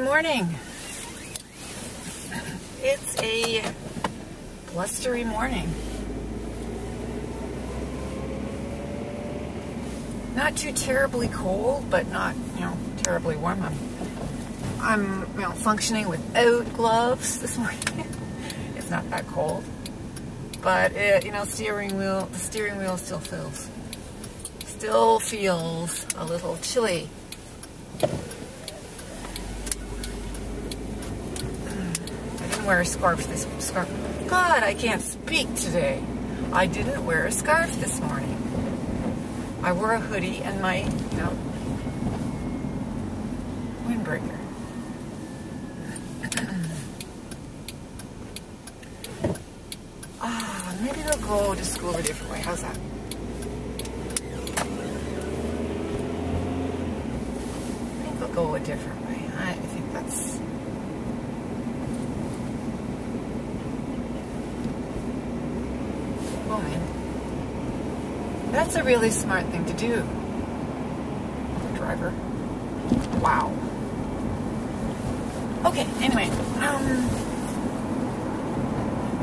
Good morning. It's a blustery morning. Not too terribly cold, but not, you know, terribly warm. I'm, I'm you know, functioning without gloves this morning. it's not that cold. But, it, you know, steering wheel, the steering wheel still feels, still feels a little chilly. Wear a scarf this scarf. God, I can't speak today. I didn't wear a scarf this morning. I wore a hoodie and my, windbreaker. ah, maybe they'll go to school a different way. How's that? I think they'll go a different way. I think that's That's a really smart thing to do. Driver. Wow. Okay, anyway. Um,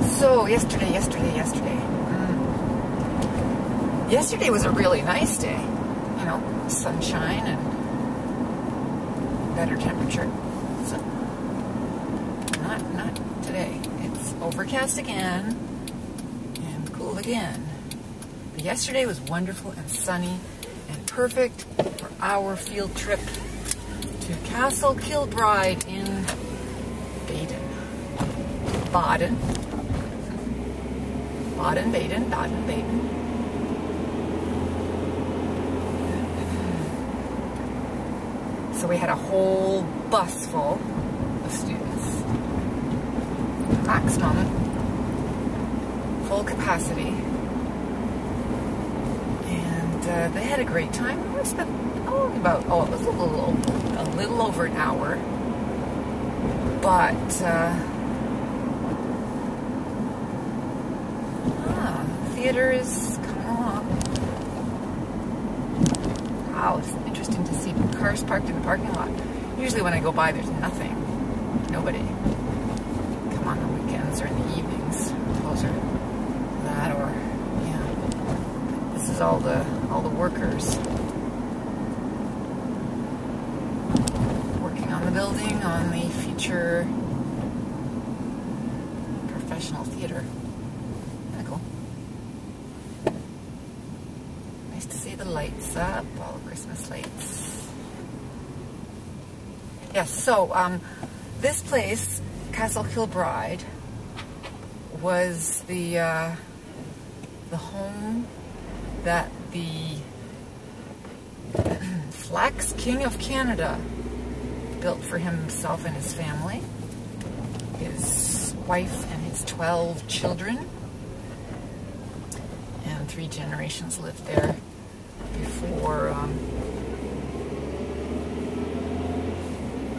so, yesterday, yesterday, yesterday. Mm, yesterday was a really nice day. You know, sunshine and better temperature. So, not, not today. It's overcast again and cool again. Yesterday was wonderful and sunny and perfect for our field trip to Castle Kilbride in Baden. Baden. Baden, Baden, Baden, Baden. So we had a whole bus full of students. Maximum full capacity uh, they had a great time. We spent oh, about oh, it was a little a little over an hour, but uh, ah, theater is coming along. Wow, it's interesting to see cars parked in the parking lot. Usually, when I go by, there's nothing, nobody. Come on the weekends or in the evenings, closer that or yeah. This is all the all the workers working on the building, on the future professional theater. Kind of cool. Nice to see the lights up, all the Christmas lights. Yes, so um, this place, Castle Kilbride, was the uh, the home that the Flax King of Canada built for himself and his family, his wife and his 12 children, and three generations lived there before um,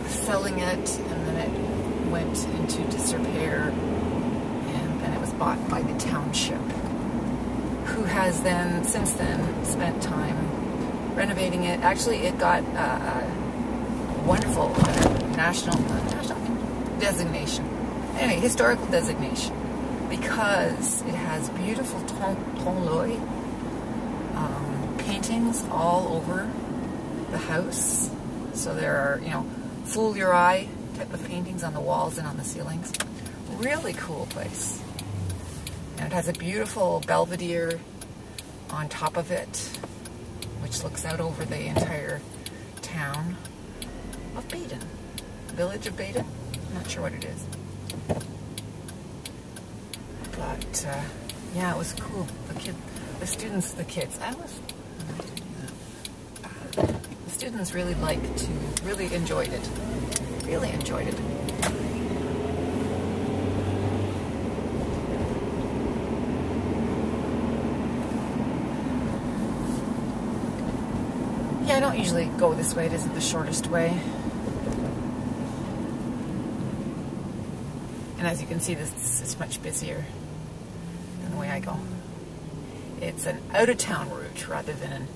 selling it, and then it went into disrepair, and then it was bought by the township who has then, since then, spent time renovating it. Actually, it got uh, a wonderful uh, national, uh, national designation. Anyway, historical designation because it has beautiful Trompe-l'oeil um, paintings all over the house. So there are, you know, fool your eye type of paintings on the walls and on the ceilings. Really cool place. And it has a beautiful belvedere on top of it, which looks out over the entire town of Baden. Village of Baden? I'm not sure what it is. But, uh, yeah, it was cool. The kid, the students, the kids, I was, the students really liked to, really enjoyed it. Really enjoyed it. Yeah, I don't usually go this way. It isn't the shortest way. And as you can see, this is much busier than the way I go. It's an out-of-town route rather than an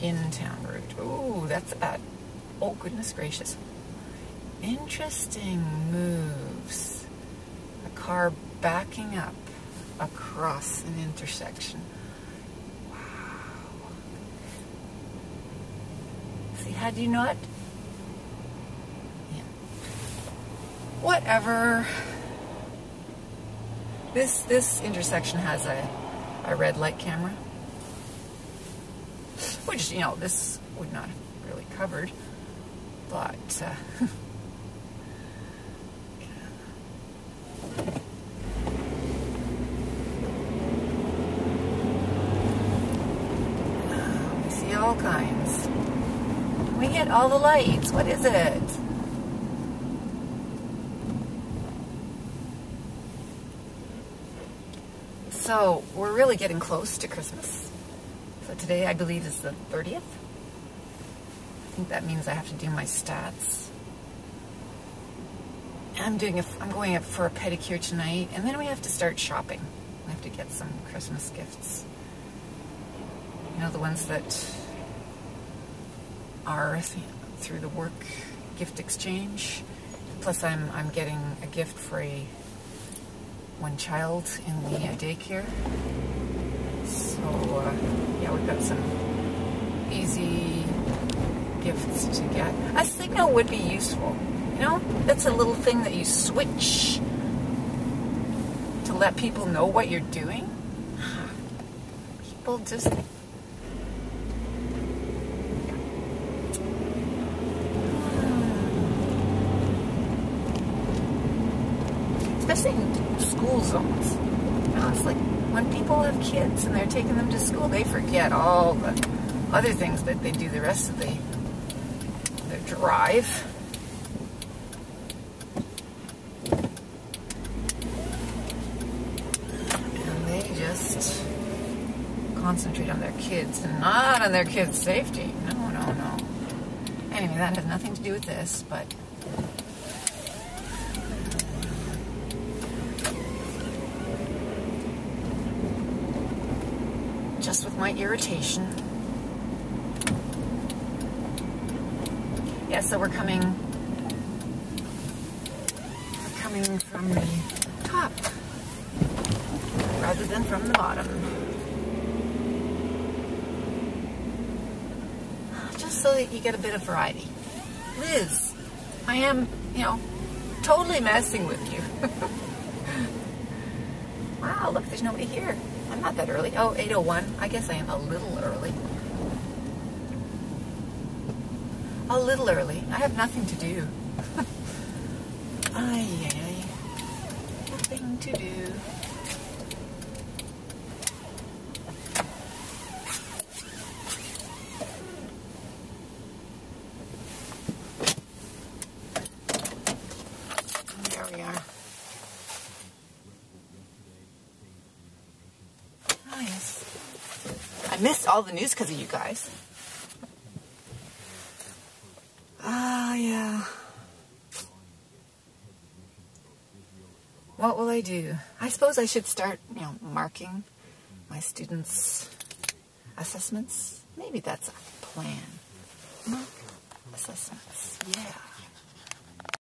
in-town route. Ooh, that's bad. Oh, goodness gracious. interesting moves. A car backing up across an intersection. Wow. Had you not? Yeah. Whatever. This this intersection has a, a red light camera. Which, you know, this would not have really covered. But uh, all kinds. We hit all the lights. What is it? So we're really getting close to Christmas. So today I believe is the 30th. I think that means I have to do my stats. I'm doing a, I'm going up for a pedicure tonight and then we have to start shopping. We have to get some Christmas gifts. You know, the ones that are through the work gift exchange. Plus, I'm I'm getting a gift for a one child in the uh, daycare. So uh, yeah, we've got some easy gifts to get. A signal would be useful. You know, that's a little thing that you switch to let people know what you're doing. People just in school zones. You know, it's like when people have kids and they're taking them to school, they forget all the other things that they do the rest of the their drive. And they just concentrate on their kids and not on their kids' safety. No, no, no. Anyway, that has nothing to do with this, but just with my irritation. Yeah, so we're coming we're coming from the top rather than from the bottom. Just so that you get a bit of variety. Liz, I am, you know, totally messing with you. wow, look, there's nobody here. I'm not that early. Oh, 8.01. I guess I am a little early. A little early. I have nothing to do. ay, ay, ay. Nothing to do. Missed all the news because of you guys. Ah, uh, yeah. What will I do? I suppose I should start, you know, marking my students' assessments. Maybe that's a plan. Mark assessments. Yeah.